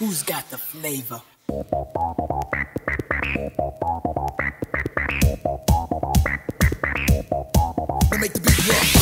Who's got the flavor? Now make the beat rock.